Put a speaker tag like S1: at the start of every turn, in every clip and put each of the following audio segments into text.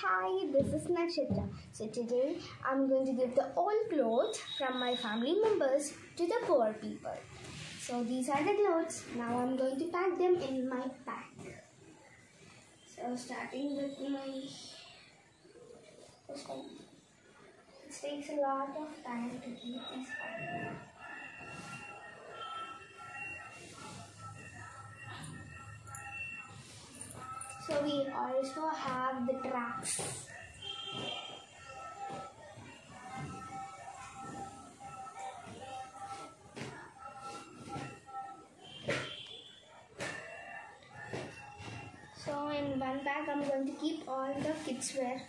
S1: Hi, this is Nakshathra. So today I'm going to give the old clothes from my family members to the poor people. So these are the clothes. Now I'm going to pack them in my pack. So starting with my this one. It takes a lot of time to keep this packed. So we also have the tracks. So in one bag I'm going to keep all the kids wear.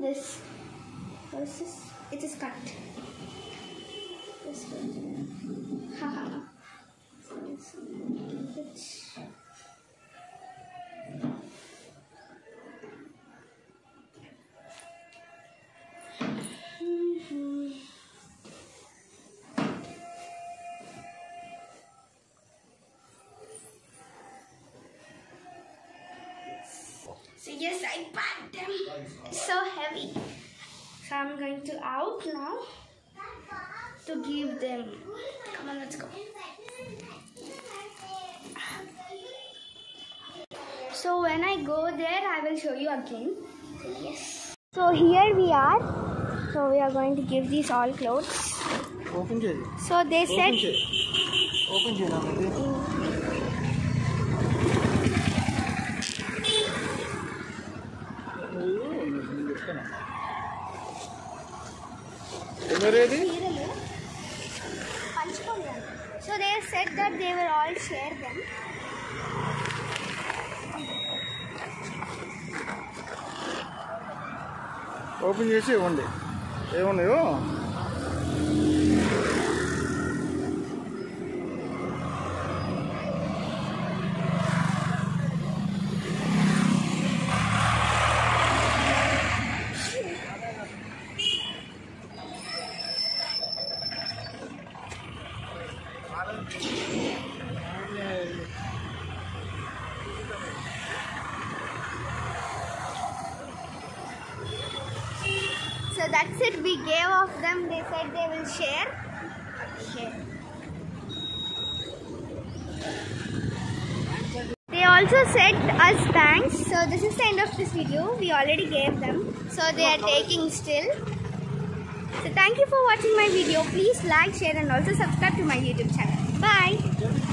S1: This. This is, it is cut. This Yes, I packed them. So heavy. So I'm going to out now to give them. Come on, let's go. So when I go there, I will show you again. Yes. So here we are. So we are going to give these all clothes.
S2: Open jail.
S1: So they
S2: Open
S1: said.
S2: Jail. Open jail. ఏమరేది?
S1: So they said that they will all share them
S2: open చేసి ఇవ్వండి. ఏమున్నాయో?
S1: So that's it. We gave off them. They said they will share. Share. They also said us thanks. So this is the end of this video. We already gave them. So they are taking still. So thank you for watching my video. Please like, share and also subscribe to my YouTube channel. Bye.